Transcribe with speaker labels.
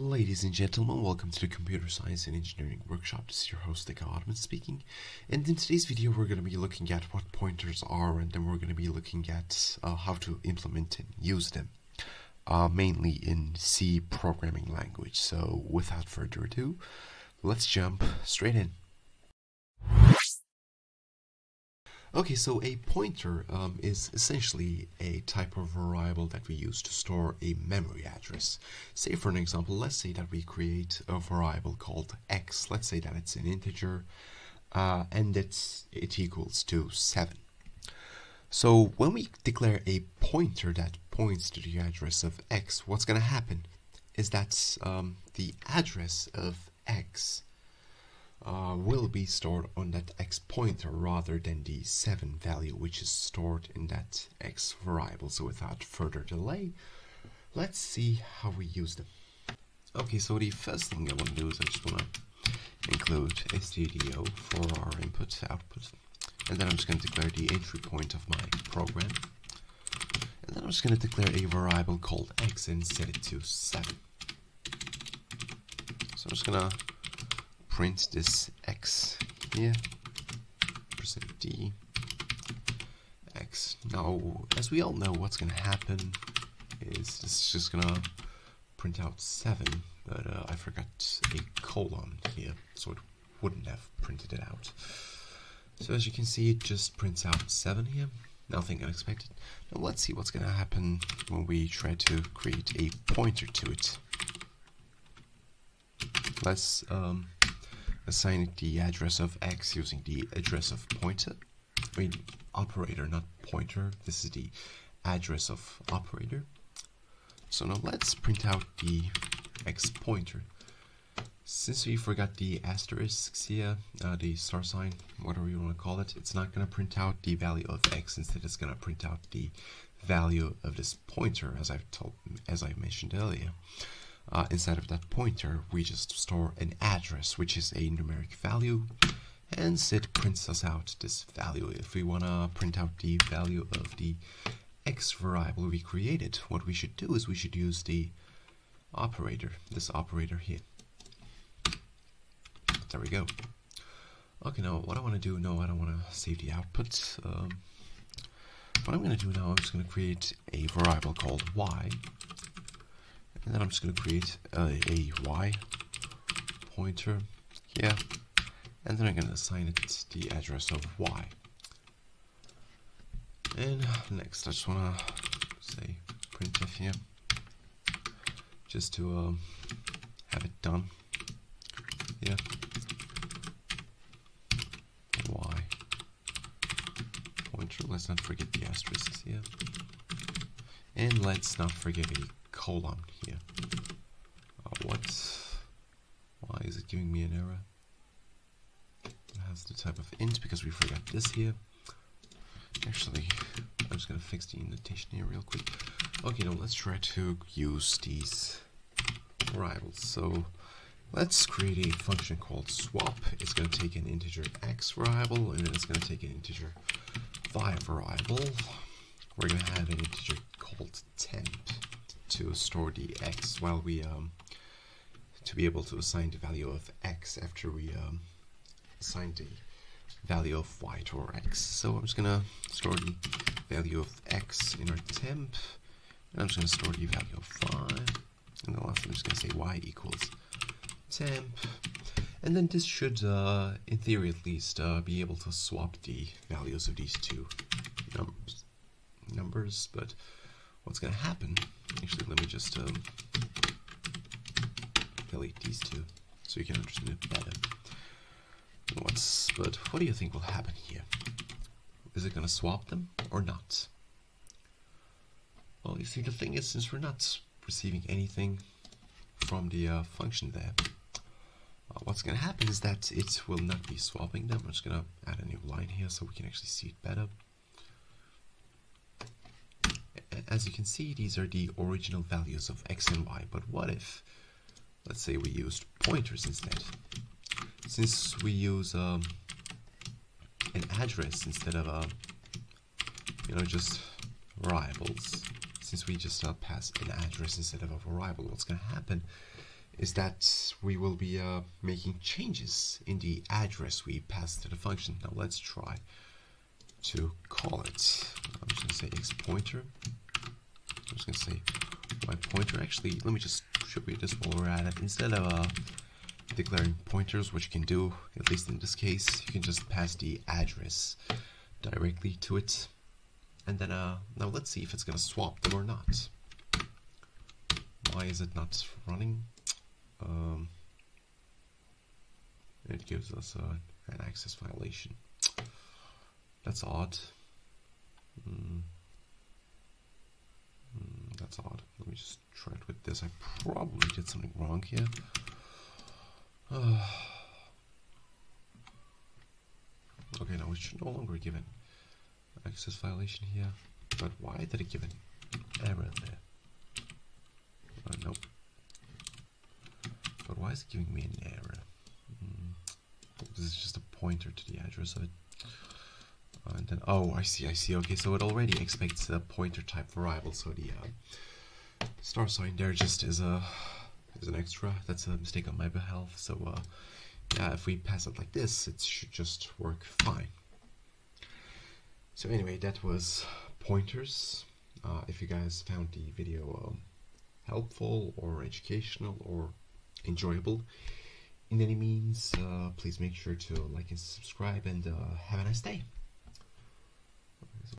Speaker 1: Ladies and gentlemen, welcome to the Computer Science and Engineering Workshop. This is your host, Nick Ottoman speaking. And in today's video, we're going to be looking at what pointers are, and then we're going to be looking at uh, how to implement and use them, uh, mainly in C programming language. So, without further ado, let's jump straight in. Okay, so a pointer um, is essentially a type of variable that we use to store a memory address. Say for an example, let's say that we create a variable called x. Let's say that it's an integer uh, and it's, it equals to 7. So when we declare a pointer that points to the address of x, what's going to happen is that um, the address of x uh, will be stored on that x pointer rather than the 7 value which is stored in that x variable. So without further delay, let's see how we use them. Okay, so the first thing I want to do is I just want to include stdio for our input output. And then I'm just going to declare the entry point of my program. And then I'm just going to declare a variable called x and set it to 7. So I'm just going to print this x here, percent d x. Now, as we all know, what's going to happen is this is just going to print out 7, but uh, I forgot a colon here, so it wouldn't have printed it out. So as you can see, it just prints out 7 here. Nothing unexpected. Now let's see what's going to happen when we try to create a pointer to it. Let's um, assign it the address of x using the address of pointer. I mean, operator, not pointer. This is the address of operator. So now let's print out the x pointer. Since we forgot the asterisks here, uh, the star sign, whatever you want to call it, it's not going to print out the value of x. Instead, it's going to print out the value of this pointer, as I've told, as I mentioned earlier uh, instead of that pointer, we just store an address, which is a numeric value, and it prints us out this value. If we want to print out the value of the x variable we created, what we should do is we should use the operator, this operator here. There we go. Okay, now what I want to do, no, I don't want to save the output. Um, what I'm going to do now, I'm just going to create a variable called y, and then I'm just going to create a, a y pointer. Here and then I'm going to assign it the address of y. And next I just want to say printf here. Just to um, have it done. Yeah. Y pointer. Let's not forget the asterisks here and let's not forget colon here. Uh, what? Why is it giving me an error? It has the type of int because we forgot this here. Actually, I'm just gonna fix the indentation here real quick. Okay, now let's try to use these variables. So let's create a function called swap. It's gonna take an integer x variable and then it's gonna take an integer y variable. We're gonna have an integer called temp to store the x while we um, to be able to assign the value of x after we um, assign the value of y to our x. So I'm just gonna store the value of x in our temp, and I'm just gonna store the value of y, and last I'm just gonna say y equals temp, and then this should, uh, in theory at least, uh, be able to swap the values of these two numbers. Numbers, but what's going to happen, actually let me just um, delete these two so you can understand it better. What's, but what do you think will happen here? Is it going to swap them or not? Well, you see, the thing is, since we're not receiving anything from the uh, function there, uh, what's going to happen is that it will not be swapping them. I'm just going to add a new line here so we can actually see it better as you can see, these are the original values of x and y, but what if, let's say we used pointers instead? Since we use um, an address instead of, uh, you know, just variables, since we just uh, pass an address instead of a variable, what's going to happen is that we will be uh, making changes in the address we pass to the function. Now let's try to call it. I'm just going to say x pointer. I'm just to say my pointer. Actually, let me just show you this while we're at it. Instead of uh, declaring pointers, which you can do, at least in this case, you can just pass the address directly to it. And then, uh, now let's see if it's to swap them or not. Why is it not running? Um, it gives us uh, an access violation. That's odd. Mm. That's odd. Let me just try it with this. I probably did something wrong here. Uh. okay, now it should no longer give an access violation here. But why did it give an error there? Uh, nope. But why is it giving me an error? Mm, this is just a pointer to the address of it. And then, oh, I see, I see. Okay, so it already expects a pointer type variable. So the uh, star sign there just is a is an extra. That's a mistake on my behalf. So uh, yeah, if we pass it like this, it should just work fine. So anyway, that was pointers. Uh, if you guys found the video um, helpful or educational or enjoyable in any means, uh, please make sure to like and subscribe and uh, have a nice day.